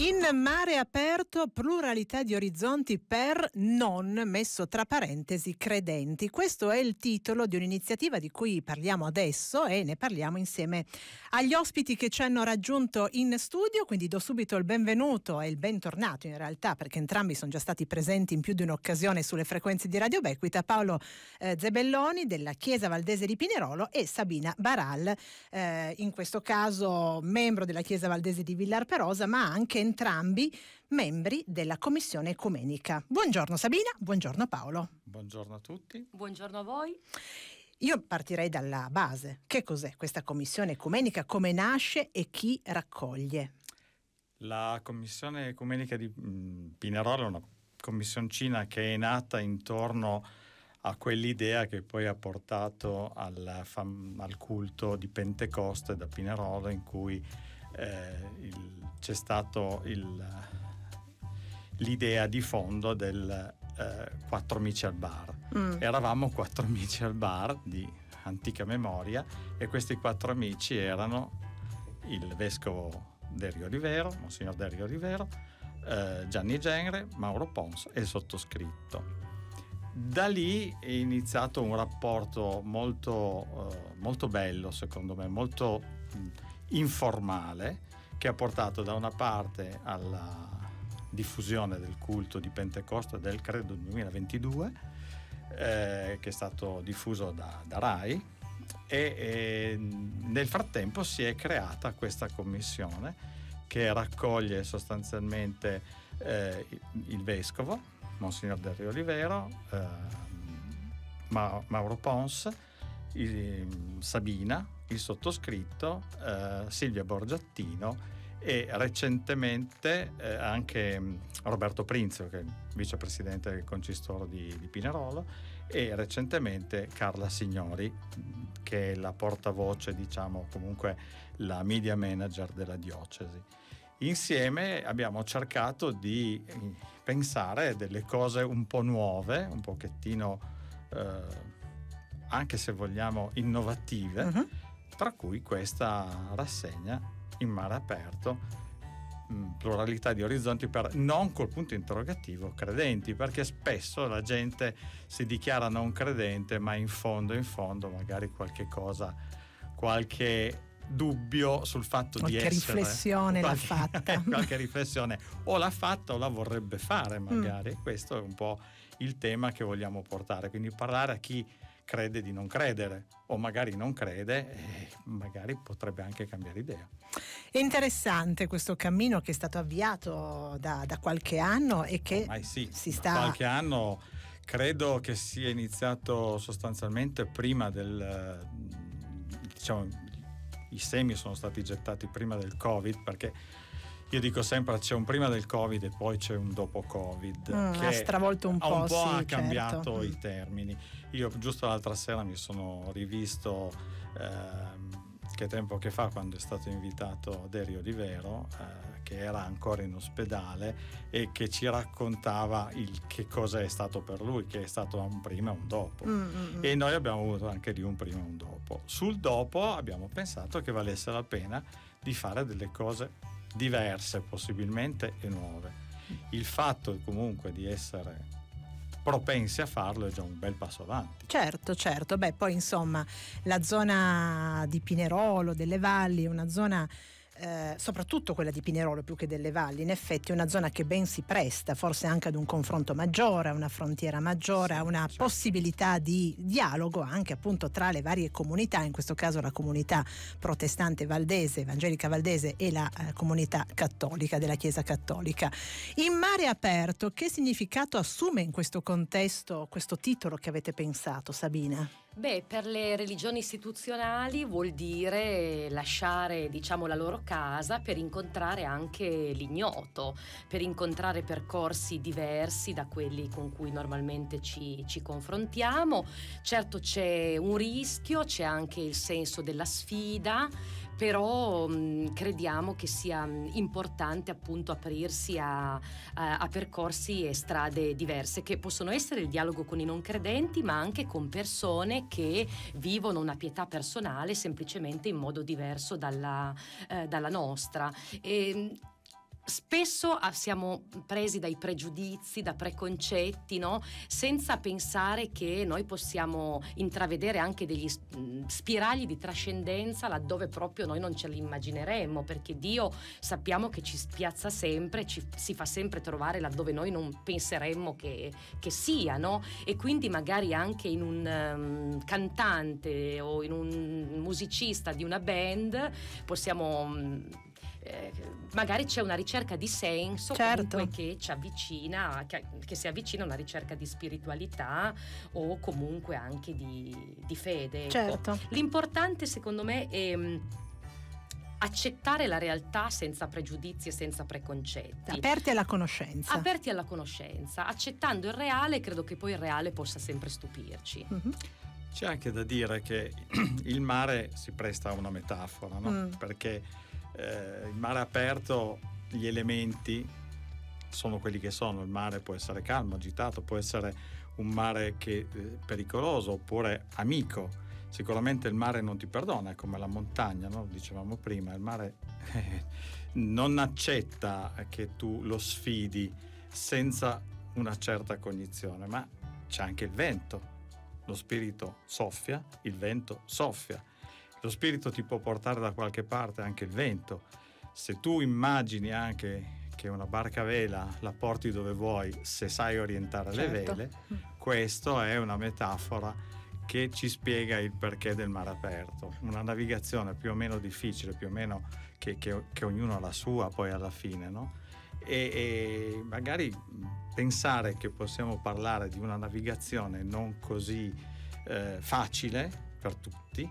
In mare aperto, pluralità di orizzonti per non, messo tra parentesi, credenti. Questo è il titolo di un'iniziativa di cui parliamo adesso e ne parliamo insieme agli ospiti che ci hanno raggiunto in studio, quindi do subito il benvenuto e il bentornato in realtà, perché entrambi sono già stati presenti in più di un'occasione sulle frequenze di Radio Bequita, Paolo eh, Zebelloni della Chiesa Valdese di Pinerolo e Sabina Baral, eh, in questo caso membro della Chiesa Valdese di Villar Perosa, ma anche entrambi membri della Commissione Ecumenica. Buongiorno Sabina, buongiorno Paolo. Buongiorno a tutti. Buongiorno a voi. Io partirei dalla base. Che cos'è questa Commissione Ecumenica? Come nasce e chi raccoglie? La Commissione Ecumenica di Pinerolo è una commissioncina che è nata intorno a quell'idea che poi ha portato al, al culto di Pentecoste da Pinerolo in cui il, c'è stato l'idea di fondo del eh, quattro amici al bar. Mm. Eravamo quattro amici al bar di antica memoria e questi quattro amici erano il vescovo Derio Rivero, Monsignor Derio Rivero, eh, Gianni Genere, Mauro Pons e il sottoscritto. Da lì è iniziato un rapporto molto, eh, molto bello, secondo me, molto mh, informale che ha portato da una parte alla diffusione del culto di Pentecoste del credo 2022 eh, che è stato diffuso da, da RAI e, e nel frattempo si è creata questa commissione che raccoglie sostanzialmente eh, il vescovo, Monsignor Del Rio Olivero, eh, Mauro Pons, Sabina, il sottoscritto, eh, Silvia Borgiattino e recentemente eh, anche mm, Roberto Prinzio, che è vicepresidente del concistoro di, di, Pinerolo, e recentemente Carla Signori, che è la portavoce, diciamo comunque la media manager della diocesi. Insieme abbiamo cercato di eh, pensare delle cose un po' nuove, un pochettino, eh, anche se vogliamo, innovative. Uh-huh tra cui questa rassegna in mare aperto mm, pluralità di orizzonti per non col punto interrogativo credenti perché spesso la gente si dichiara non credente ma in fondo in fondo magari qualche cosa qualche dubbio sul fatto qualche di essere riflessione qualche, l'ha fatta. qualche riflessione. O l'ha fatta o la vorrebbe fare magari. Mm. questo è un po' il tema che vogliamo portare. Quindi parlare a chi crede di non credere o magari non crede e magari potrebbe anche cambiare idea. È interessante questo cammino che è stato avviato da, da qualche anno e che Ormai sì, si sta... qualche anno credo che sia iniziato sostanzialmente prima del... diciamo i semi sono stati gettati prima del covid perché io dico sempre c'è un prima del Covid e poi c'è un dopo Covid. Mm, che ha stravolto un po'. Un po' sì, ha certo. cambiato mm. i termini. Io giusto l'altra sera mi sono rivisto eh, che tempo che fa quando è stato invitato Derio Di Vero, eh, che era ancora in ospedale e che ci raccontava il che cosa è stato per lui, che è stato un prima e un dopo. Mm, mm, mm. e noi abbiamo avuto anche lì un prima e un dopo. Sul dopo abbiamo pensato che valesse la pena di fare delle cose diverse possibilmente e nuove. Il fatto comunque di essere propensi a farlo è già un bel passo avanti. Certo, certo. Beh, poi insomma la zona di Pinerolo, delle valli, è una zona eh, soprattutto quella di Pinerolo più che delle valli, in effetti è una zona che ben si presta forse anche ad un confronto maggiore, a una frontiera maggiore, a una certo. possibilità di dialogo anche appunto tra le varie comunità, in questo caso la comunità protestante valdese, evangelica valdese e la eh, comunità cattolica della Chiesa cattolica. In mare aperto, che significato assume in questo contesto questo titolo che avete pensato, Sabina? Beh, per le religioni istituzionali vuol dire lasciare, diciamo, la loro casa per incontrare anche l'ignoto, per incontrare percorsi diversi da quelli con cui normalmente ci, ci confrontiamo. Certo c'è un rischio, c'è anche il senso della sfida, però mh, crediamo che sia importante appunto aprirsi a, a, a, percorsi e strade diverse che possono essere il dialogo con i non credenti ma anche con persone che vivono una pietà personale semplicemente in modo diverso dalla, eh, dalla nostra. E, spesso ah, siamo presi dai pregiudizi, da preconcetti, no? senza pensare che noi possiamo intravedere anche degli spiragli di trascendenza laddove proprio noi non ce li immagineremmo, perché Dio sappiamo che ci spiazza sempre, ci, si fa sempre trovare laddove noi non penseremmo che, che sia, no? e quindi magari anche in un um, cantante o in un musicista di una band possiamo... Um, eh, magari c'è una ricerca di senso certo. che ci avvicina, che, che, si avvicina a una ricerca di spiritualità o comunque anche di, di fede. Ecco. Certo. L'importante secondo me è mm, accettare la realtà senza pregiudizi e senza preconcetti. Aperti alla conoscenza. Aperti alla conoscenza, accettando il reale, credo che poi il reale possa sempre stupirci. Mm-hmm. C'è anche da dire che il mare si presta a una metafora, no? mm. perché eh, il mare aperto, gli elementi sono quelli che sono, il mare può essere calmo, agitato, può essere un mare che, eh, pericoloso oppure amico. Sicuramente il mare non ti perdona, è come la montagna, no? dicevamo prima, il mare eh, non accetta che tu lo sfidi senza una certa cognizione, ma c'è anche il vento. Lo spirito soffia, il vento soffia lo spirito ti può portare da qualche parte, anche il vento. Se tu immagini anche che una barca a vela la porti dove vuoi se sai orientare certo. le vele, questa è una metafora che ci spiega il perché del mare aperto. Una navigazione più o meno difficile, più o meno che, che, che ognuno ha la sua poi alla fine, no? E, e, magari pensare che possiamo parlare di una navigazione non così eh, facile per tutti,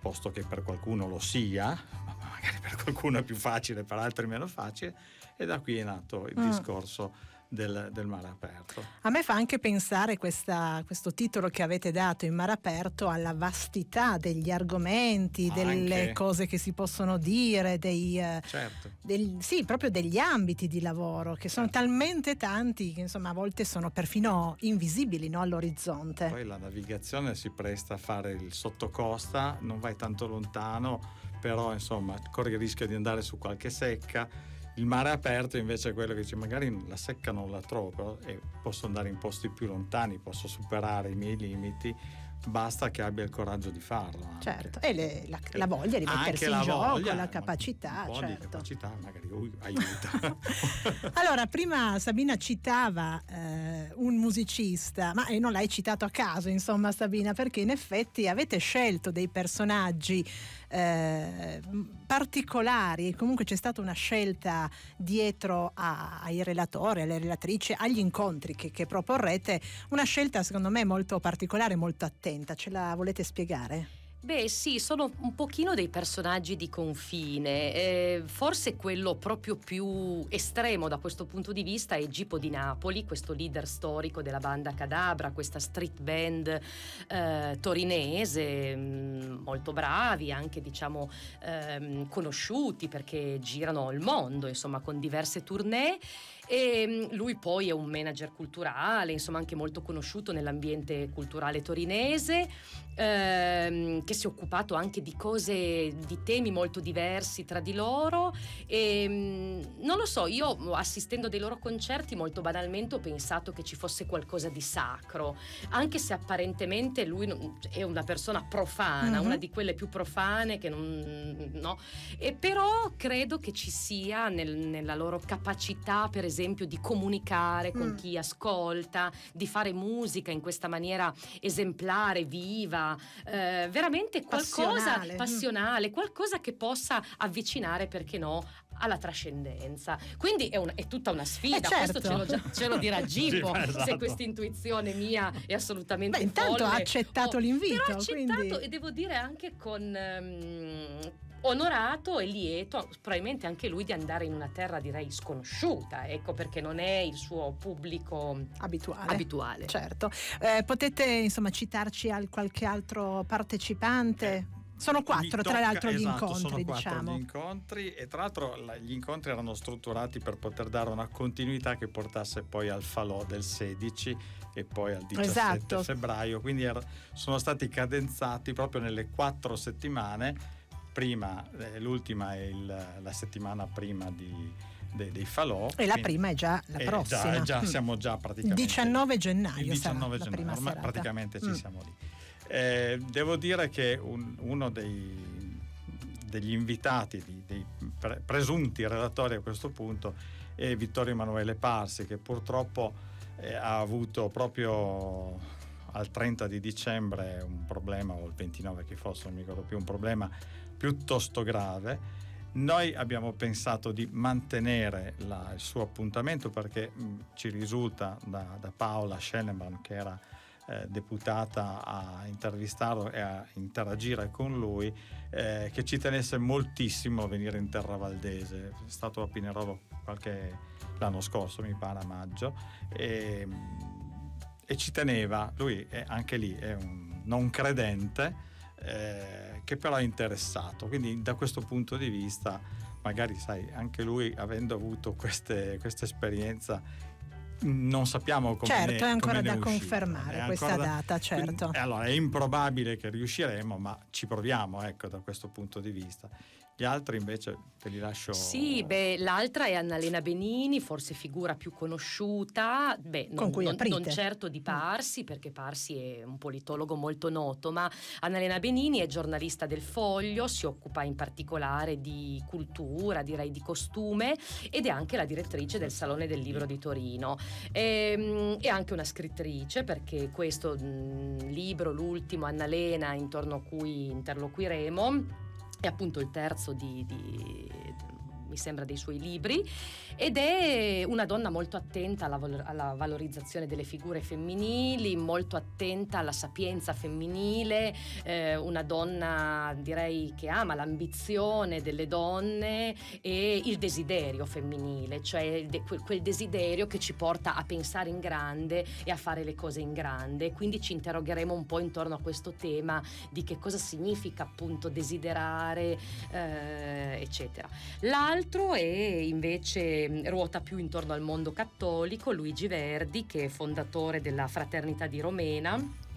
posto che per qualcuno lo sia, ma magari per qualcuno è più facile, per altri meno facile, e da qui è nato il mm. discorso del, del, mare aperto. A me fa anche pensare questa, questo titolo che avete dato in mare aperto alla vastità degli argomenti, delle anche. cose che si possono dire, dei, eh, certo. del, sì, proprio degli ambiti di lavoro che sono certo. talmente tanti che insomma a volte sono perfino invisibili no, all'orizzonte. Poi la navigazione si presta a fare il sottocosta, non vai tanto lontano, però insomma corri il rischio di andare su qualche secca il mare aperto invece è quello che dice magari la secca non la trovo e posso andare in posti più lontani, posso superare i miei limiti basta che abbia il coraggio di farlo. Anche. Certo, e le, la, la, voglia di mettersi in gioco, voglia, la capacità. Un po' certo. capacità magari uh, aiuta. allora, prima Sabina citava eh, un musicista, ma non l'hai citato a caso, insomma, Sabina, perché in effetti avete scelto dei personaggi eh, particolari, comunque c'è stata una scelta dietro a, ai relatori, alle relatrici, agli incontri che, che proporrete, una scelta secondo me molto particolare, molto attenta, ce la volete spiegare? Beh sì, sono un pochino dei personaggi di confine, eh, forse quello proprio più estremo da questo punto di vista è Gipo di Napoli, questo leader storico della banda Cadabra, questa street band eh, torinese, mm, molto bravi, anche diciamo eh, conosciuti perché girano il mondo, insomma con diverse tournée e mm, lui poi è un manager culturale, insomma anche molto conosciuto nell'ambiente culturale torinese, ehm, che si è occupato anche di cose, di temi molto diversi tra di loro. E, mm, non lo so, io assistendo dei loro concerti molto banalmente ho pensato che ci fosse qualcosa di sacro, anche se apparentemente lui è una persona profana, mm-hmm. una di quelle più profane che non... No? E però credo che ci sia nel, nella loro capacità, per esempio, esempio di comunicare con mm. chi ascolta, di fare musica in questa maniera esemplare, viva, eh, veramente qualcosa passionale. passionale, mm. qualcosa che possa avvicinare, perché no, alla trascendenza. Quindi è, un, è, tutta una sfida, eh certo. questo ce lo, ce lo dirà Gipo, sì, esatto. se questa intuizione mia è assolutamente Beh, intanto folle. ha accettato oh, l'invito. Però ha accettato quindi... e devo dire anche con... Um, onorato e lieto probabilmente anche lui di andare in una terra direi sconosciuta, ecco perché non è il suo pubblico abituale. abituale. Certo. Eh, potete insomma citarci al qualche altro partecipante? Sono quattro, tocca, tra l'altro, esatto, gli incontri. Sono quattro diciamo. gli incontri e tra l'altro gli incontri erano strutturati per poter dare una continuità che portasse poi al falò del 16 e poi al 17 esatto. febbraio. Quindi er- sono stati cadenzati proprio nelle quattro settimane prima, eh, l'ultima è il, la settimana prima di, dei, dei falò. E la prima è già la prossima. Già, già, siamo già praticamente... 19 gennaio. Il 19 gennaio, ormai praticamente ci mm. siamo lì. Eh, devo dire che un, uno dei, degli invitati, dei pre, presunti relatori a questo punto, è Vittorio Emanuele Parsi, che purtroppo eh, ha avuto proprio al 30 di dicembre un problema, o il 29 che fosse, non mi ricordo più, un problema piuttosto grave. Noi abbiamo pensato di mantenere la, il suo appuntamento perché mh, ci risulta da, da Paola Schellenbaum, che era eh, deputata a intervistarlo e a interagire con lui, eh, che ci tenesse moltissimo a venire in terra valdese. È stato a Pinerolo qualche, l'anno scorso, mi pare a maggio, e, e ci teneva. Lui è, anche lì è un non credente. Eh, che però è interessato quindi da questo punto di vista magari sai anche lui avendo avuto questa esperienza non sappiamo come certo ne, è ancora da confermare questa da, data certo. quindi, allora è improbabile che riusciremo ma ci proviamo ecco da questo punto di vista. Gli altri invece te li lascio. Sì, beh, l'altra è Annalena Benini, forse figura più conosciuta, beh, non, non, non, certo di Parsi, perché Parsi è un politologo molto noto, ma Annalena Benini è giornalista del Foglio, si occupa in particolare di cultura, direi di costume, ed è anche la direttrice del Salone del Libro di Torino. E, ehm, è anche una scrittrice, perché questo mh, libro, l'ultimo, Annalena, intorno a cui interloquiremo, è appunto il terzo di, di mi sembra, dei suoi libri ed è una donna molto attenta alla, alla, valorizzazione delle figure femminili, molto attenta alla sapienza femminile, eh, una donna direi che ama l'ambizione delle donne e il desiderio femminile, cioè de, quel, quel, desiderio che ci porta a pensare in grande e a fare le cose in grande. Quindi ci interrogheremo un po' intorno a questo tema di che cosa significa appunto desiderare, eh, eccetera. L'altro è invece ruota più intorno al mondo cattolico, Luigi Verdi che è fondatore della Fraternità di Romena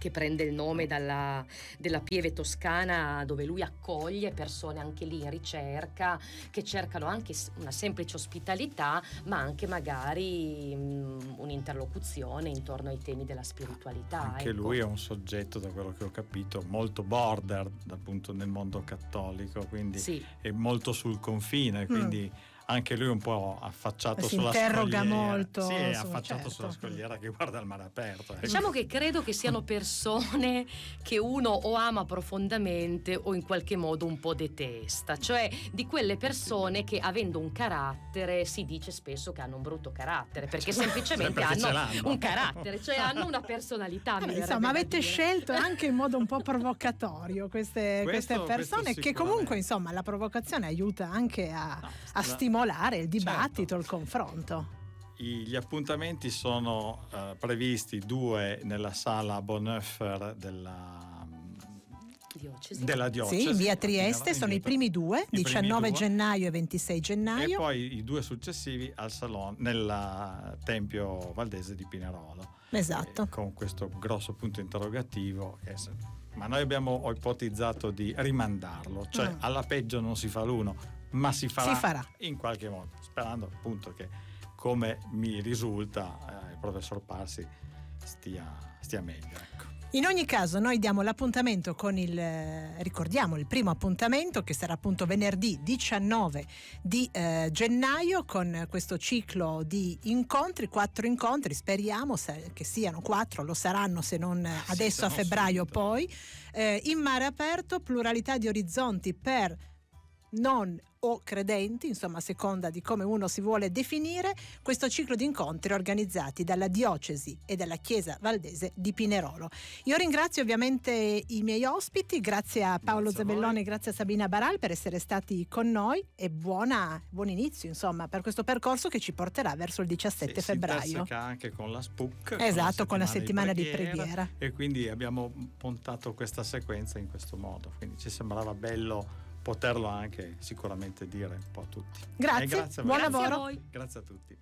che prende il nome dalla, della Pieve Toscana dove lui accoglie persone anche lì in ricerca che cercano anche una semplice ospitalità ma anche magari mh, un'interlocuzione intorno ai temi della spiritualità. Anche ecco. lui è un soggetto da quello che ho capito molto border appunto nel mondo cattolico quindi sì. è molto sul confine quindi mm anche lui un po' affacciato si sulla interroga molto. Sì, è affacciato certo. sulla scogliera che guarda il mare aperto. Ecco. Diciamo che credo che siano persone che uno o ama profondamente o in qualche modo un po' detesta, cioè di quelle persone che avendo un carattere si dice spesso che hanno un brutto carattere, perché semplicemente perché hanno un carattere, cioè hanno una personalità. Eh, insomma, avete scelto anche in modo un po' provocatorio queste, questo, queste persone che comunque insomma la provocazione aiuta anche a, no, a stimolare stimolare il dibattito, certo. il confronto. gli appuntamenti sono uh, previsti due nella sala Bonhoeffer della Diocesi. della diocesi. Sì, via Trieste, sono i primi due, I 19 primi due. gennaio e 26 gennaio. E poi i due successivi al salone, nel Tempio Valdese di Pinerolo. Esatto. con questo grosso punto interrogativo. Ma noi abbiamo ipotizzato di rimandarlo, cioè mm. alla peggio non si fa l'uno, ma si farà, si farà, in qualche modo, sperando appunto che come mi risulta eh, il professor Parsi stia, stia meglio. Ecco. In ogni caso noi diamo l'appuntamento con il, eh, ricordiamo il primo appuntamento che sarà appunto venerdì 19 di eh, gennaio con questo ciclo di incontri, quattro incontri, speriamo che siano quattro, lo saranno se non adesso a febbraio subito. poi, eh, in mare aperto, pluralità di orizzonti per non o credenti, insomma a seconda di come uno si vuole definire, questo ciclo di incontri organizzati dalla Diocesi e dalla Chiesa Valdese di Pinerolo. Io ringrazio ovviamente i miei ospiti, grazie a Paolo grazie Zabellone e grazie a Sabina Baral per essere stati con noi e buona, buon inizio insomma per questo percorso che ci porterà verso il 17 sì, febbraio. Si anche con la SPUC. Esatto, con la settimana, di, preghiera, di preghiera. E quindi abbiamo montato questa sequenza in questo modo, quindi ci sembrava bello poterlo anche sicuramente dire un po' a tutti. Grazie, grazie buon grazie lavoro. Grazie a tutti.